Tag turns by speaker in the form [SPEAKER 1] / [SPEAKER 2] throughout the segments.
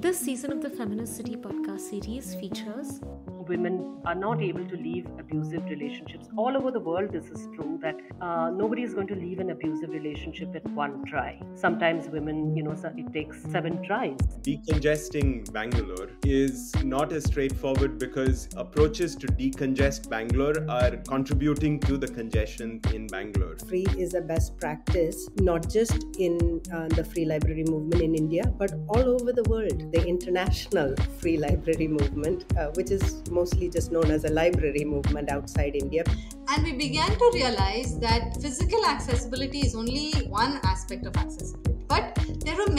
[SPEAKER 1] This season of the Feminist City podcast series features
[SPEAKER 2] women are not able to leave abusive relationships. All over the world, this is true that uh, nobody is going to leave an abusive relationship at one try. Sometimes women, you know, it takes seven tries.
[SPEAKER 3] Decongesting Bangalore is not as straightforward because approaches to decongest Bangalore are contributing to the congestion in Bangalore.
[SPEAKER 4] Free is a best practice, not just in uh, the free library movement in India, but all over the world. The international free library movement, uh, which is mostly just known as a library movement outside India.
[SPEAKER 5] And we began to realize that physical accessibility is only one aspect of accessibility.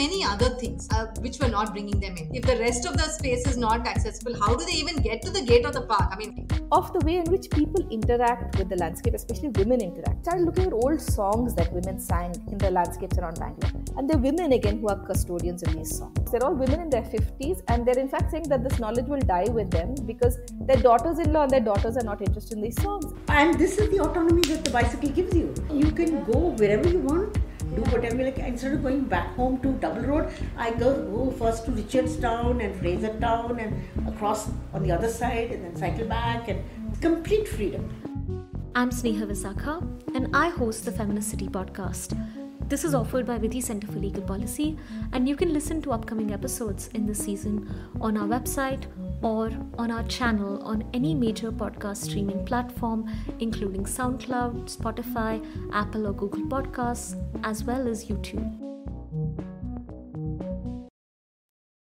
[SPEAKER 5] But there were many other things uh, which were not bringing them in. If the rest of the space is not accessible, how do they even get to the gate of the park? I mean,
[SPEAKER 6] of the way in which people interact with the landscape, especially women interact. Started looking at old songs that women sang in the landscapes around Bangalore. And they're women again who are custodians of these songs. They're all women in their 50s, and they're in fact saying that this knowledge will die with them because their daughters in law and their daughters are not interested in these songs.
[SPEAKER 7] And this is the autonomy that the bicycle gives you. You can go wherever you want do whatever like. Instead of going back home to double road i go, go first to Richards Town and Fraser Town and across on the other side and then cycle back and complete freedom.
[SPEAKER 1] I'm sneha visakha and i host the feminist city podcast this is offered by Vidhi Center for Legal Policy, and you can listen to upcoming episodes in this season on our website or on our channel on any major podcast streaming platform, including SoundCloud, Spotify, Apple or Google Podcasts, as well as YouTube.